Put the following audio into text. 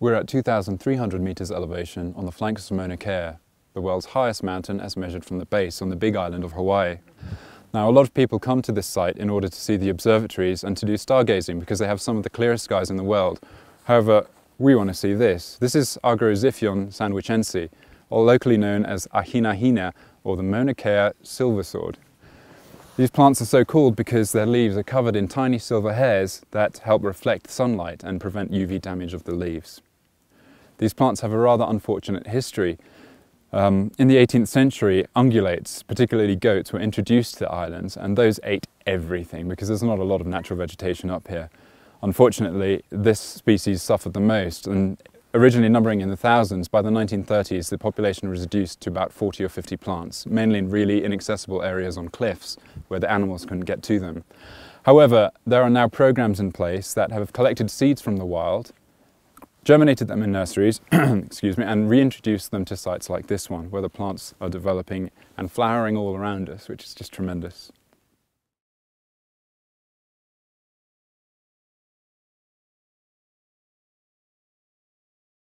We're at 2,300 metres elevation on the flanks of Mauna Kea, the world's highest mountain as measured from the base on the big island of Hawaii. Now, a lot of people come to this site in order to see the observatories and to do stargazing because they have some of the clearest skies in the world. However, we want to see this. This is Argyroxiphium sandwicense, or locally known as Ahinahina or the Mauna Kea silversword. These plants are so called because their leaves are covered in tiny silver hairs that help reflect sunlight and prevent UV damage of the leaves. These plants have a rather unfortunate history. Um, in the 18th century, ungulates, particularly goats, were introduced to the islands and those ate everything because there's not a lot of natural vegetation up here. Unfortunately, this species suffered the most and originally numbering in the thousands, by the 1930s the population was reduced to about 40 or 50 plants, mainly in really inaccessible areas on cliffs where the animals couldn't get to them. However, there are now programs in place that have collected seeds from the wild germinated them in nurseries, excuse me, and reintroduced them to sites like this one, where the plants are developing and flowering all around us, which is just tremendous.